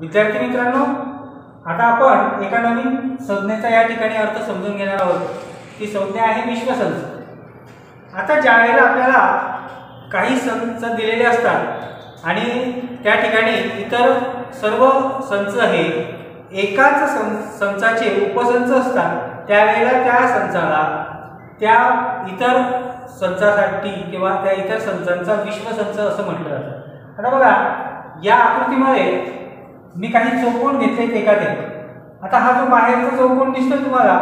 विद्यार्थी मित्रांनो आता आपण एका नवीन संज्ञेचा या ठिकाणी अर्थ समजून घेणार आहोत. ती संज्ञा आहे विश्वसंच आता ज्या वेळेला आपल्याला काही संच दिलेले असतात आणि त्या ठिकाणी इतर सर्व संच हे एकाच सं संचाचे उपसंच असतात त्यावेळेला त्या संचाला त्या इतर संचासाठी किंवा त्या इतर संचांचा विश्वसंच असं म्हटलं जातं. आता बघा या आकृतीमध्ये मी काही चौकोन घेतले एखादे आता हा जो बाहेरचा चौकोन दिसतो तुम्हाला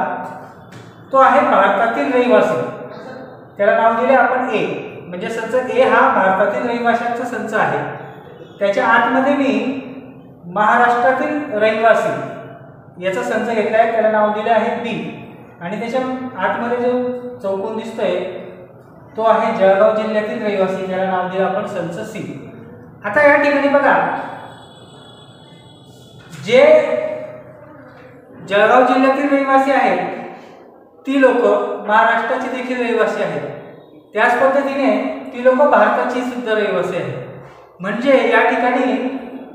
तो आहे भारतातील रहिवासी. त्याला नाव दिले आपण ए. म्हणजे संच ए हा भारतातील रहिवाशांचा संच आहे. त्याच्या आतमध्ये मी महाराष्ट्रातील रहिवासी याचा संच घेतला आहे त्याला नाव दिले आहे बी. आणि त्याच्या आतमध्ये जो चौकोन दिसतोय तो आहे जळगाव जिल्ह्यातील रहिवासी ज्याला नाव दिलं आपण संच सी. आता या ठिकाणी बघा जे जळगाव जिल्ह्यातील रहिवासी आहेत ती लोक महाराष्ट्राची देखील रहिवासी आहेत. त्याच पद्धतीने ती लोक भारताची सुद्धा रहिवासी आहेत. म्हणजे या ठिकाणी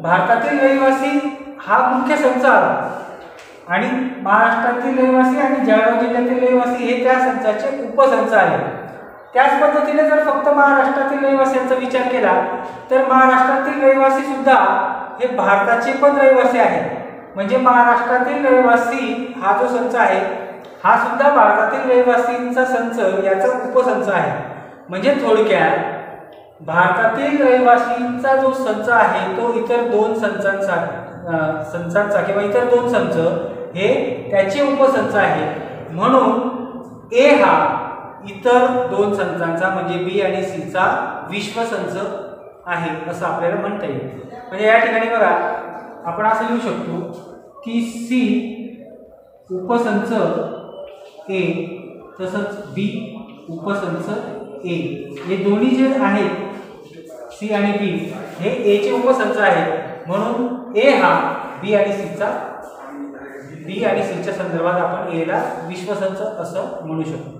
भारतातील रहिवासी हा मुख्य संच आला आणि महाराष्ट्रातील रहिवासी आणि जळगाव जिल्ह्यातील रहिवासी हे त्या संचाचे उपसंच आहेत. त्याच पद्धतीने जर फक्त महाराष्ट्रातील रहिवाशांचा विचार केला तर महाराष्ट्रातील रहिवासी सुद्धा हे भारताचे पण रहिवासी आहेत. म्हणजे महाराष्ट्रातील रहिवासी हा जो संच आहे हा सुद्धा भारतातील रहिवासींचा संच याचा उपसंच आहे. म्हणजे थोडक्यात भारतातील रहिवासींचा जो संच आहे तो इतर दोन संचांचा संचांचा किंवा इतर दोन संच हे त्याचे उपसंच आहे म्हणून ए हा इतर दोन संचांचा म्हणजे बी आणि सीचा विश्वसंच आहे असं आपल्याला म्हणता येईल. म्हणजे या ठिकाणी बघा आपण असं लिहू शकतो की सी उपसंच ए तसंच बी उपसंच ए हे दोन्ही जे आहेत सी आणि बी हे एचे उपसंच आहेत. म्हणून ए हा बी आणि सीचा बी आणि सीच्या संदर्भात आपण एला विश्वसंच असं म्हणू शकतो.